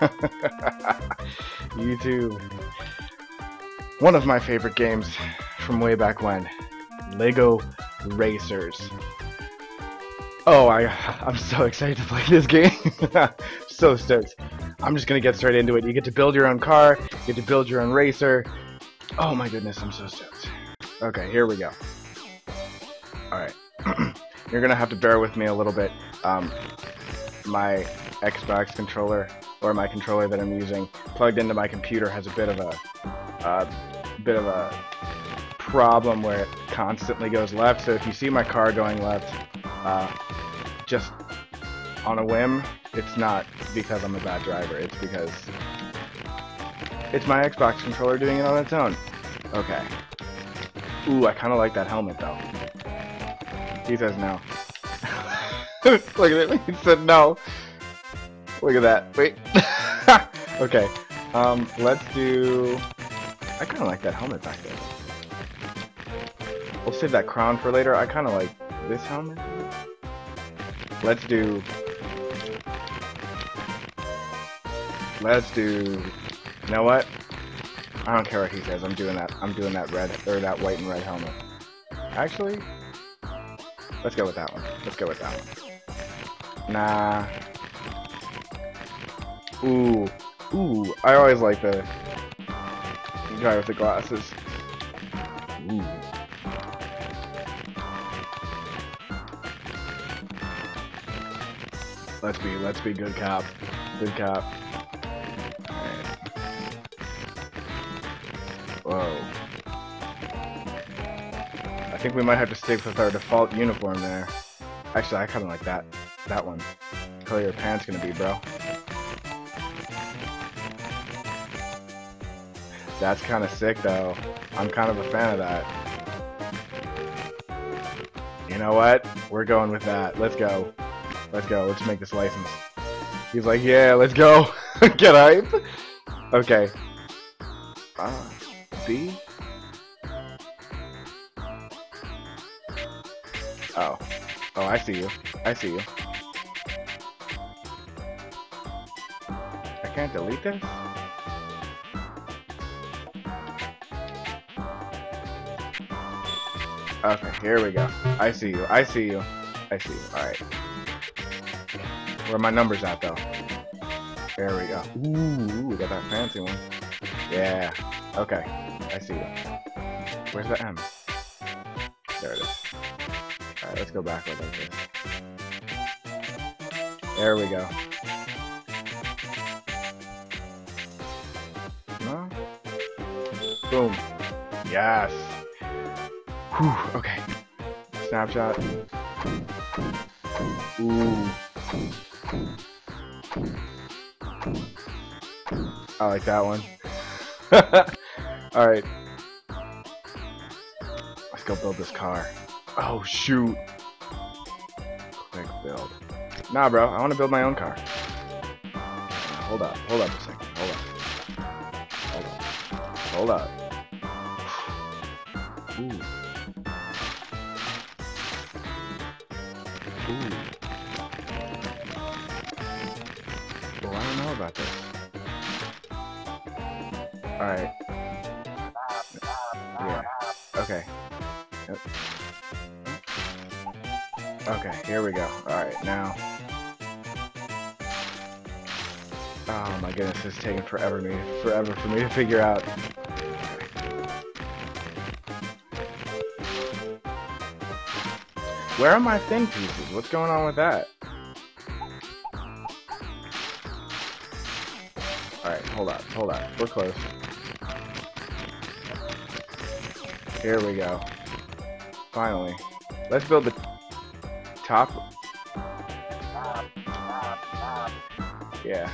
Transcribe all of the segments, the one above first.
YouTube. One of my favorite games from way back when. Lego Racers. Oh, I, I'm so excited to play this game. so stoked. I'm just gonna get straight into it. You get to build your own car, you get to build your own racer. Oh my goodness, I'm so stoked. Okay, here we go. Alright. You're gonna have to bear with me a little bit. Um, my Xbox controller, or my controller that I'm using, plugged into my computer has a bit of a, bit of a problem where it constantly goes left. So if you see my car going left, uh, just on a whim, it's not because I'm a bad driver. It's because it's my Xbox controller doing it on its own. Okay. Ooh, I kind of like that helmet though. He says no. Look at it. He said no. Look at that. Wait. okay. Um, let's do... I kind of like that helmet back there. We'll save that crown for later. I kind of like this helmet. Let's do... Let's do... You know what? I don't care what he says. I'm doing that. I'm doing that red or that white and red helmet. Actually, let's go with that one. Let's go with that one. Nah. Ooh, ooh. I always like the guy with the glasses. Ooh. Let's be, let's be good cop. Good cop. Whoa. I think we might have to stick with our default uniform there. Actually, I kind of like that. That one. Color your pants gonna be, bro. That's kind of sick, though. I'm kind of a fan of that. You know what? We're going with that. Let's go. Let's go. Let's make this license. He's like, yeah, let's go. Get hype. Okay. Uh, B? Oh. Oh, I see you. I see you. I can't delete this? Okay, here we go. I see you. I see you. I see you. Alright. Where are my numbers at, though? There we go. Ooh, we got that fancy one. Yeah. Okay. I see you. Where's the M? There it is. Alright, let's go backward like this. There we go. Boom. Yes. Whew, okay. Snapshot. Ooh. I like that one. Alright. Let's go build this car. Oh, shoot. Quick build. Nah, bro. I want to build my own car. Hold up. Hold up a second. Hold up. Hold up. Hold up. I don't know about this. Alright. Yeah. Okay. Yep. Okay, here we go. Alright, now. Oh my goodness, it's taking forever me forever for me to figure out. Where are my thing pieces? What's going on with that? Hold up, hold up. We're close. Here we go. Finally. Let's build the top. Yeah.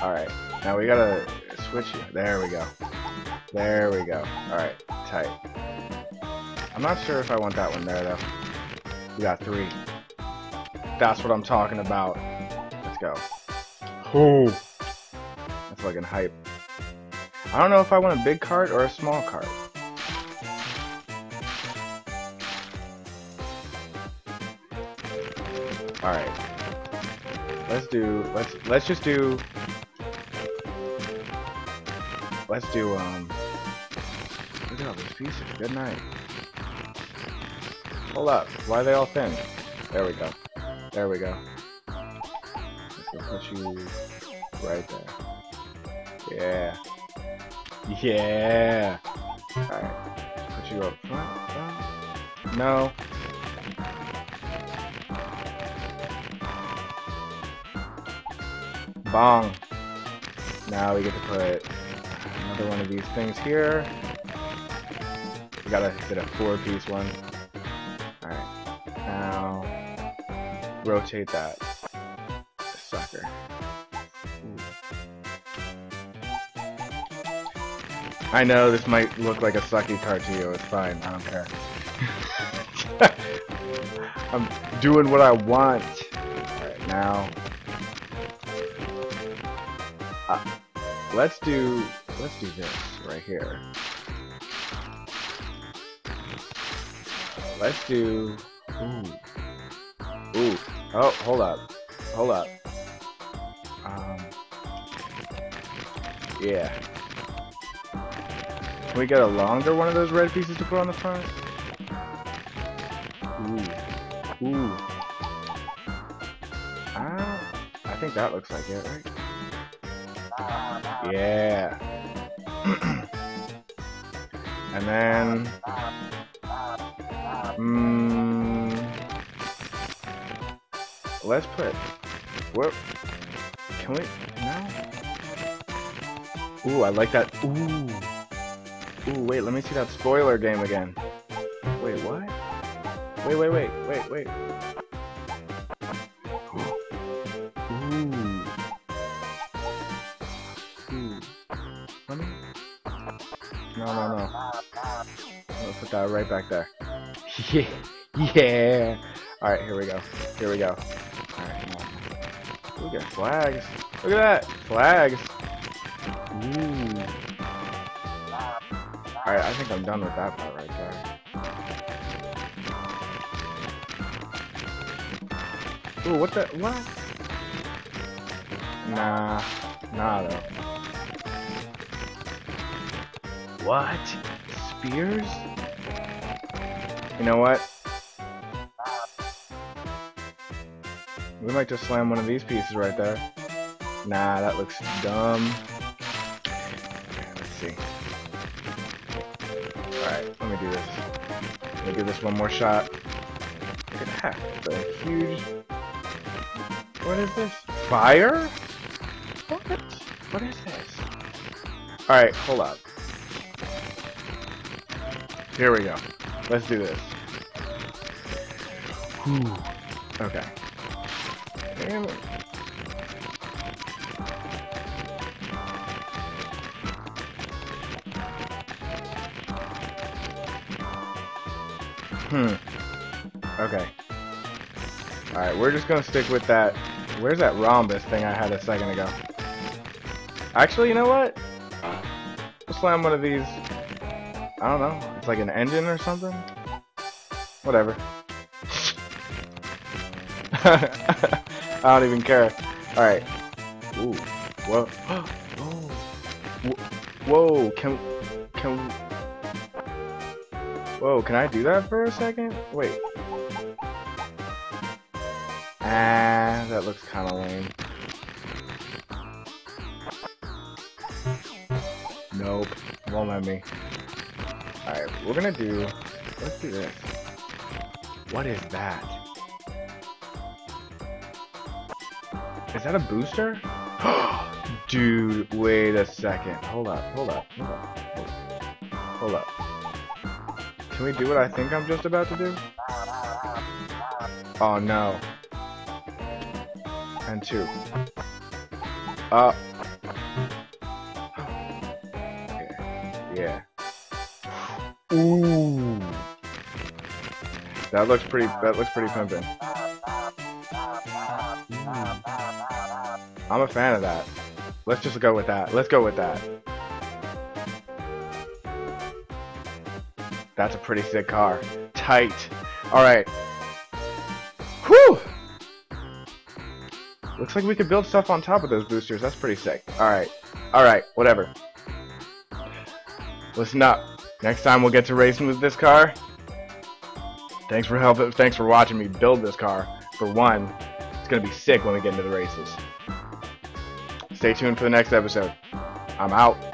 Alright. Now we gotta switch. There we go. There we go. Alright. Tight. I'm not sure if I want that one there, though. We got three. That's what I'm talking about. Let's go. Ooh. That's looking hype. I don't know if I want a big cart or a small cart. Alright. Let's do let's let's just do let's do um look at all these pieces. Good night. Hold up. Why are they all thin? There we go. There we go. Let's put you right there. Yeah. Yeah. Alright. Put you up front, front. No. Bong. Now we get to put another one of these things here. We gotta get a four-piece one. Rotate that sucker. I know this might look like a sucky card to you. It's fine. I don't care. I'm doing what I want. Now uh, let's do let's do this right here. Let's do ooh. Ooh. Oh, hold up. Hold up. Um Yeah. Can we get a longer one of those red pieces to put on the front? Ooh. Ooh. Ah, I think that looks like it, right? Yeah. and then... Mm, let's put... What? Can we... No? Ooh, I like that. Ooh. Ooh, wait, let me see that spoiler game again. Wait, what? Wait, wait, wait, wait, wait. uh, right back there. Yeah, yeah. All right, here we go. Here we go. Look at flags. Look at that flags. Ooh. All right, I think I'm done with that part right there. Ooh, what the what? Nah, nah though. What? Spears? You know what? We might just slam one of these pieces right there. Nah, that looks dumb. let's see. Alright, let me do this. Let me do this one more shot. Look at that. A huge... What is this? Fire? What? What is this? Alright, hold up. Here we go. Let's do this. Whew. Okay. Damn it. Hmm. Okay. Alright, we're just gonna stick with that. Where's that rhombus thing I had a second ago? Actually, you know what? We'll slam one of these. I don't know. It's like an engine or something? Whatever. I don't even care. Alright. Ooh. Whoa. Whoa. Whoa. Can... Can... Whoa, can I do that for a second? Wait. Ah, that looks kind of lame. Nope. Won't let me. Alright, we're gonna do... Let's do this. What is that? Is that a booster? Dude, wait a second. Hold up, hold up, hold up, hold up. Can we do what I think I'm just about to do? Oh no. And two. Uh. Yeah. Ooh. That looks pretty. That looks pretty pimpin'. I'm a fan of that. Let's just go with that. Let's go with that. That's a pretty sick car. Tight. Alright. Whew! Looks like we could build stuff on top of those boosters. That's pretty sick. Alright. Alright, whatever. Listen up. Next time we'll get to racing with this car. Thanks for helping. Thanks for watching me build this car. For one, it's gonna be sick when we get into the races. Stay tuned for the next episode. I'm out.